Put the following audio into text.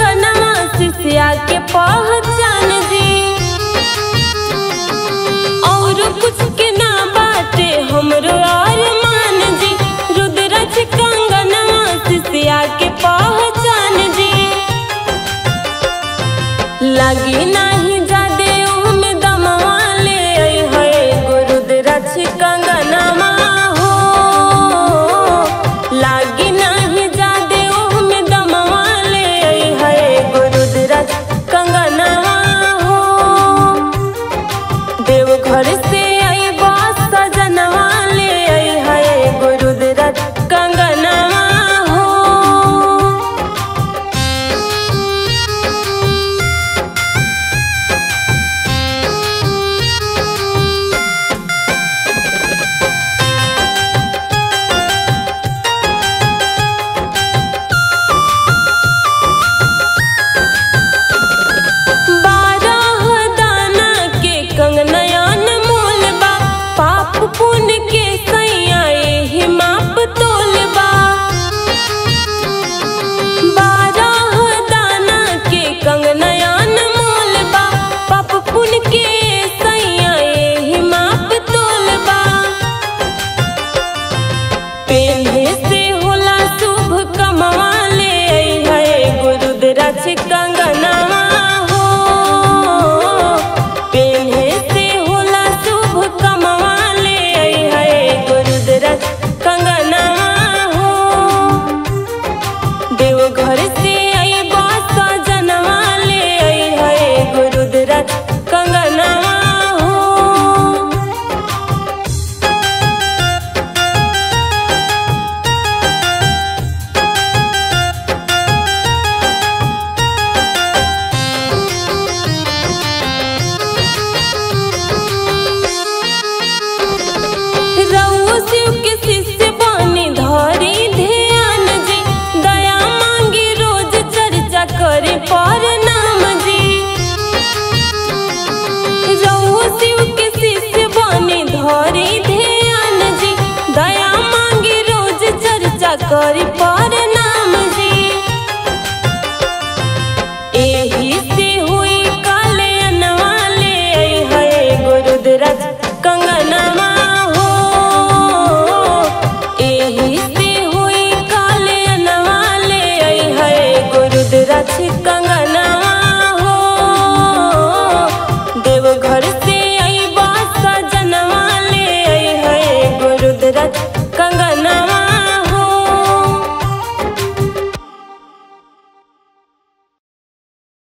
गनमा के पहचान और कुछ के ना बाटे हमरो গরিব